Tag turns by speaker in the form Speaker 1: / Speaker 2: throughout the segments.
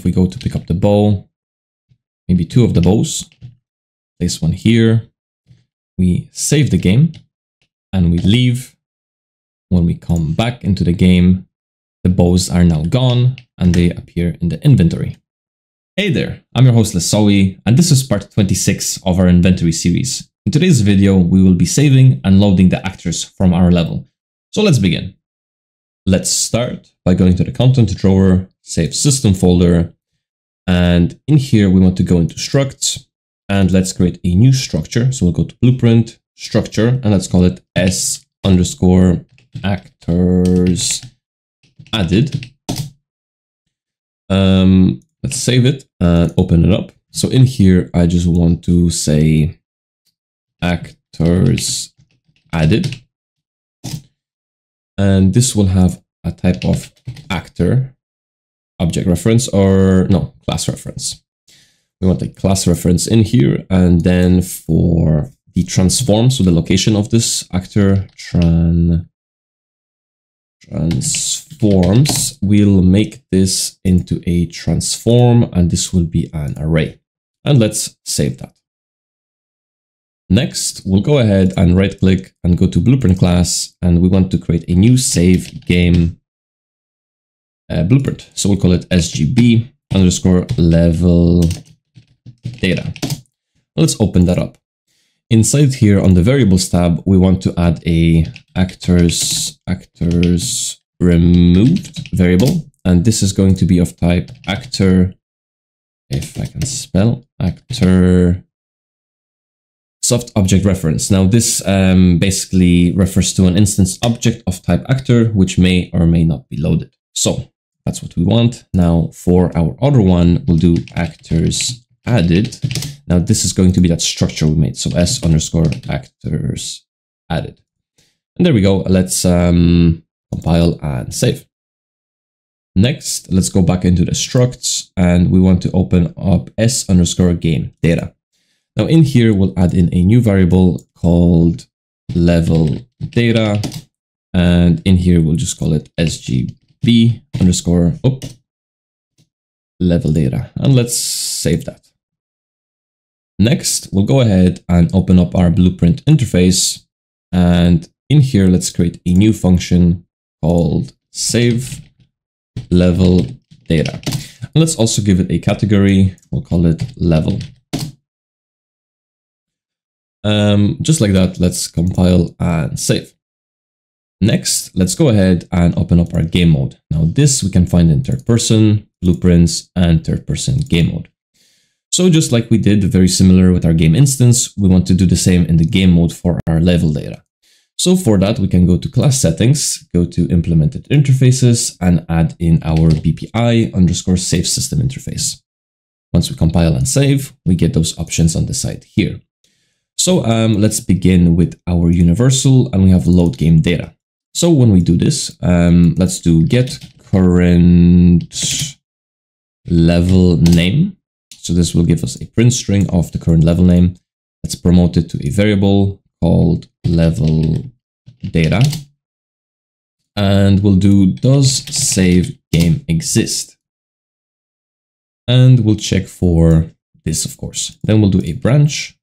Speaker 1: if we go to pick up the bow, maybe two of the bows, place one here, we save the game and we leave. When we come back into the game, the bows are now gone and they appear in the inventory. Hey there, I'm your host Lisowi, and this is part 26 of our inventory series. In today's video, we will be saving and loading the actors from our level. So let's begin. Let's start by going to the content drawer, save system folder, and in here we want to go into structs, and let's create a new structure. So we'll go to blueprint, structure, and let's call it s underscore actors added. Um, let's save it and open it up. So in here, I just want to say actors added. And this will have a type of actor object reference or no, class reference. We want a class reference in here. And then for the transform, so the location of this actor tran transforms, we'll make this into a transform and this will be an array. And let's save that. Next, we'll go ahead and right click and go to blueprint class and we want to create a new save game uh, blueprint. So we'll call it SGB underscore level data. Let's open that up. Inside here on the variables tab, we want to add a actors, actors removed variable. And this is going to be of type actor, if I can spell, actor soft object reference. Now this um, basically refers to an instance object of type actor, which may or may not be loaded. So that's what we want. Now for our other one, we'll do actors added. Now this is going to be that structure we made. So s underscore actors added. And there we go. Let's um, compile and save. Next, let's go back into the structs and we want to open up s underscore game data. Now in here, we'll add in a new variable called level data. And in here, we'll just call it sgb underscore oh, level data. And let's save that. Next, we'll go ahead and open up our blueprint interface. And in here, let's create a new function called save level data. And let's also give it a category. We'll call it level. Um, just like that, let's compile and save. Next, let's go ahead and open up our game mode. Now this we can find in third person, blueprints, and third person game mode. So just like we did very similar with our game instance, we want to do the same in the game mode for our level data. So for that, we can go to class settings, go to implemented interfaces and add in our BPI underscore save system interface. Once we compile and save, we get those options on the side here. So um, let's begin with our universal and we have load game data. So when we do this, um, let's do get current level name so this will give us a print string of the current level name. Let's promote it to a variable called level data. And we'll do does save game exist. And we'll check for this, of course. Then we'll do a branch.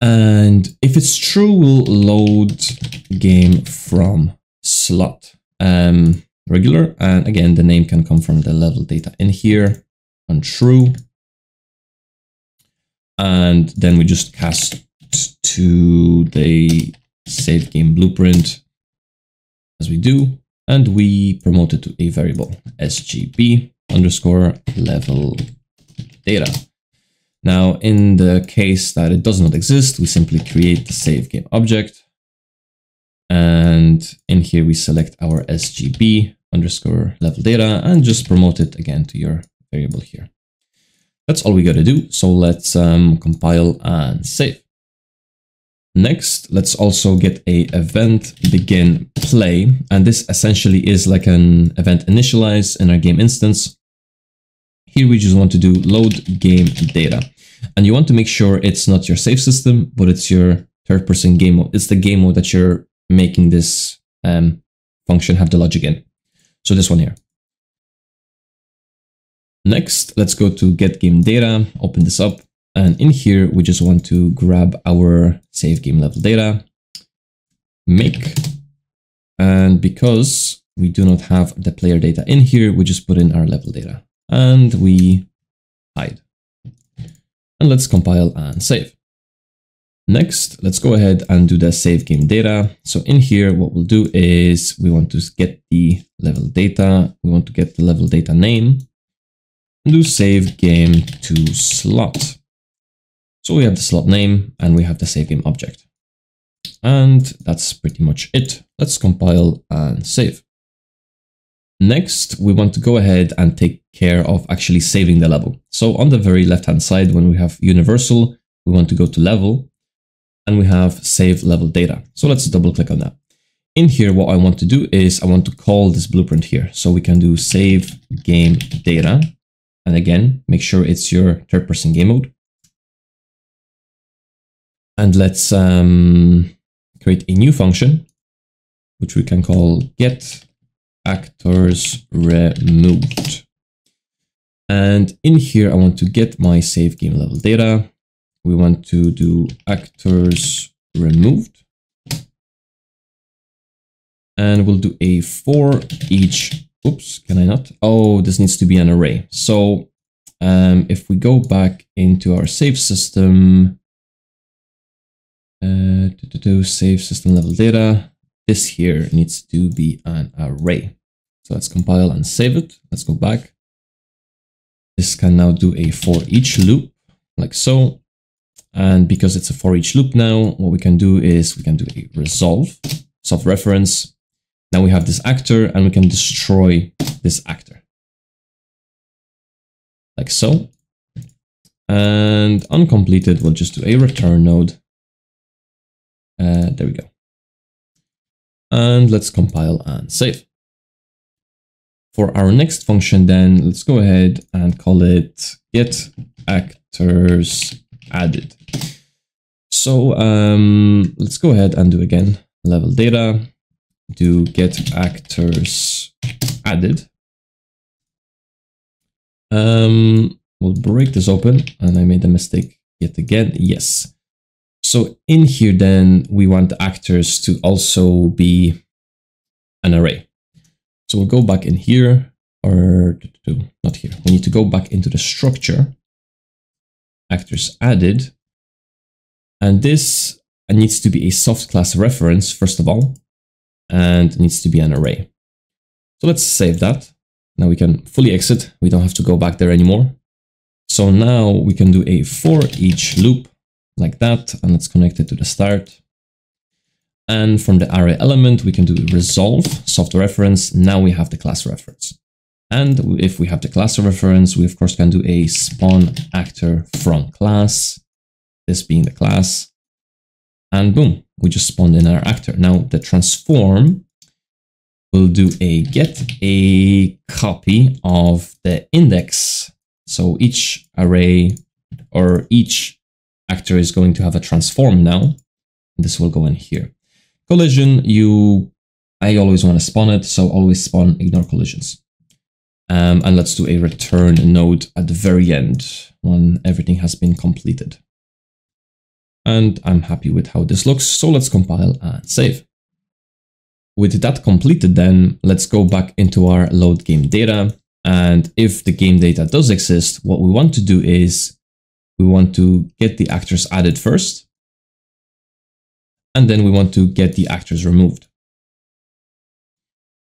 Speaker 1: And if it's true, we'll load game from slot um, regular. And again, the name can come from the level data in here untrue. And then we just cast to the save game blueprint as we do. And we promote it to a variable sgb underscore level data. Now, in the case that it does not exist, we simply create the save game object. And in here, we select our sgb underscore level data and just promote it again to your variable here. That's all we got to do. So let's um, compile and save. Next, let's also get a event begin play. And this essentially is like an event initialize in our game instance. Here we just want to do load game data. And you want to make sure it's not your save system, but it's your third person game mode. It's the game mode that you're making this um, function have the logic in. So this one here. Next, let's go to get game data, open this up. And in here, we just want to grab our save game level data, make, and because we do not have the player data in here, we just put in our level data and we hide. And let's compile and save. Next, let's go ahead and do the save game data. So in here, what we'll do is we want to get the level data. We want to get the level data name and do save game to slot. So we have the slot name and we have the save game object. And that's pretty much it. Let's compile and save. Next, we want to go ahead and take care of actually saving the level. So on the very left-hand side, when we have universal, we want to go to level and we have save level data. So let's double click on that. In here, what I want to do is I want to call this blueprint here. So we can do save game data. And again, make sure it's your third person game mode. And let's um, create a new function, which we can call get actors removed. And in here, I want to get my save game level data we want to do actors removed. And we'll do a for each. Oops, can I not? Oh, this needs to be an array. So um, if we go back into our save system, uh, to do save system level data, this here needs to be an array. So let's compile and save it. Let's go back. This can now do a for each loop like so. And because it's a for each loop now, what we can do is we can do a resolve, soft reference. Now we have this actor and we can destroy this actor. Like so. And uncompleted, we'll just do a return node. Uh, there we go. And let's compile and save. For our next function then, let's go ahead and call it get actors added. So um, let's go ahead and do again level data, do get actors added. Um, we'll break this open and I made a mistake yet again. Yes. So in here, then we want actors to also be an array. So we'll go back in here or not here. We need to go back into the structure actors added. And this needs to be a soft class reference, first of all, and needs to be an array. So let's save that. Now we can fully exit. We don't have to go back there anymore. So now we can do a for each loop like that, and let's connect it to the start. And from the array element, we can do resolve, soft reference. Now we have the class reference. And if we have the class reference, we of course can do a spawn actor from class, this being the class. And boom, we just spawned in our actor. Now the transform will do a get a copy of the index. So each array or each actor is going to have a transform now. This will go in here. Collision, you, I always want to spawn it. So always spawn ignore collisions. Um, and let's do a return node at the very end when everything has been completed. And I'm happy with how this looks, so let's compile and save. With that completed then, let's go back into our load game data. And if the game data does exist, what we want to do is we want to get the actors added first. And then we want to get the actors removed.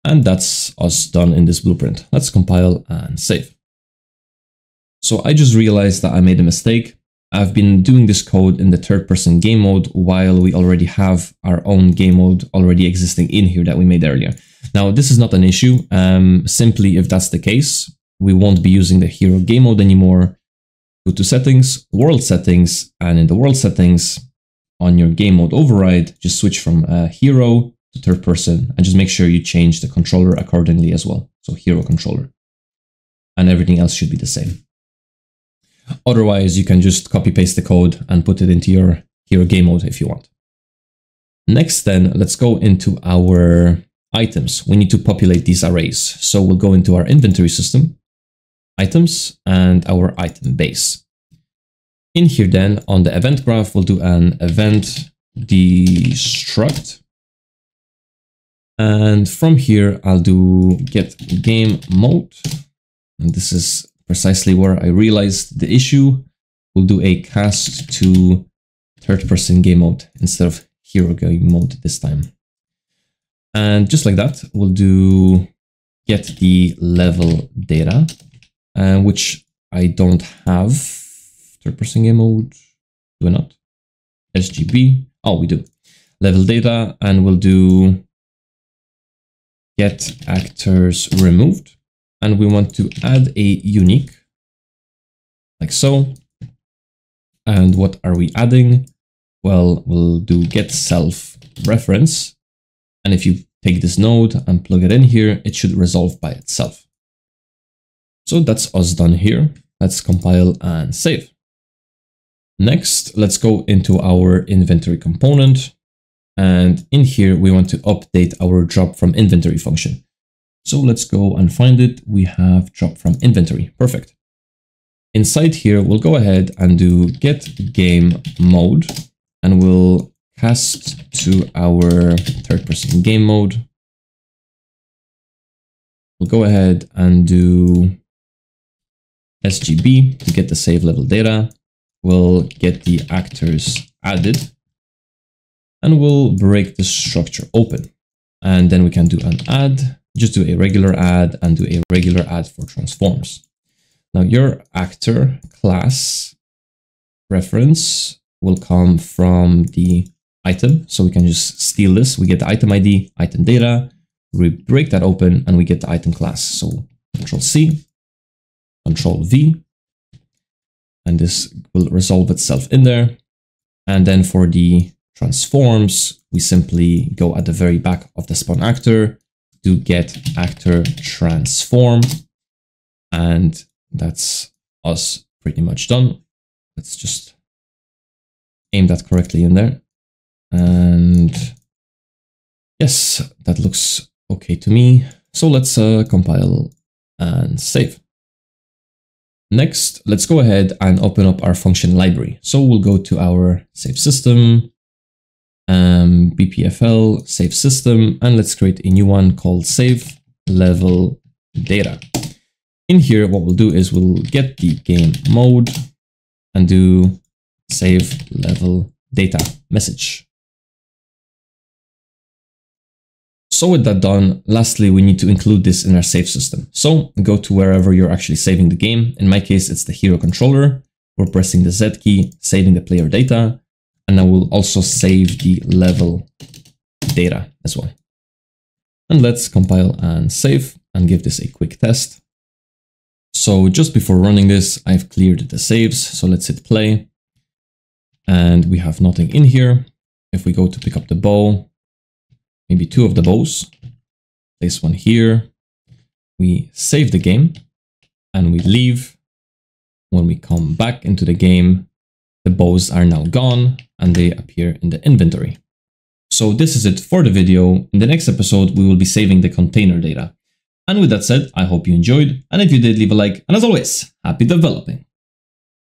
Speaker 1: And that's us done in this blueprint. Let's compile and save. So I just realized that I made a mistake. I've been doing this code in the third person game mode while we already have our own game mode already existing in here that we made earlier. Now, this is not an issue. Um, simply, if that's the case, we won't be using the hero game mode anymore. Go to settings, world settings, and in the world settings on your game mode override, just switch from uh, hero third person and just make sure you change the controller accordingly as well. So hero controller and everything else should be the same. Otherwise, you can just copy paste the code and put it into your hero game mode if you want. Next then, let's go into our items. We need to populate these arrays. So we'll go into our inventory system items and our item base. In here then, on the event graph, we'll do an event destruct. And from here, I'll do get game mode. And this is precisely where I realized the issue. We'll do a cast to third person game mode instead of hero game mode this time. And just like that, we'll do get the level data, uh, which I don't have. Game mode, do I not? SGB, oh, we do. Level data, and we'll do get actors removed. And we want to add a unique, like so. And what are we adding? Well, we'll do get self reference. And if you take this node and plug it in here, it should resolve by itself. So that's us done here. Let's compile and save. Next, let's go into our inventory component. And in here, we want to update our drop from inventory function. So let's go and find it. We have drop from inventory. Perfect. Inside here, we'll go ahead and do get game mode and we'll cast to our third person game mode. We'll go ahead and do SGB to get the save level data. We'll get the actors added and we'll break the structure open. And then we can do an add, just do a regular add and do a regular add for transforms. Now your actor class reference will come from the item. So we can just steal this. We get the item ID, item data, we break that open and we get the item class. So control C, control V, and this will resolve itself in there. And then for the transforms, we simply go at the very back of the spawn actor, do get actor transform, and that's us pretty much done. Let's just aim that correctly in there. And yes, that looks okay to me. So let's uh, compile and save. Next, let's go ahead and open up our function library. So we'll go to our save system, um, BPFL, save system, and let's create a new one called save level data. In here, what we'll do is we'll get the game mode and do save level data message. So with that done, lastly, we need to include this in our save system. So go to wherever you're actually saving the game. In my case, it's the hero controller. We're pressing the Z key, saving the player data, and I will also save the level data as well. And let's compile and save and give this a quick test. So just before running this, I've cleared the saves. So let's hit play and we have nothing in here. If we go to pick up the bow, maybe two of the bows, This one here, we save the game and we leave. When we come back into the game, the bows are now gone and they appear in the inventory. So this is it for the video. In the next episode, we will be saving the container data. And with that said, I hope you enjoyed. And if you did, leave a like. And as always, happy developing.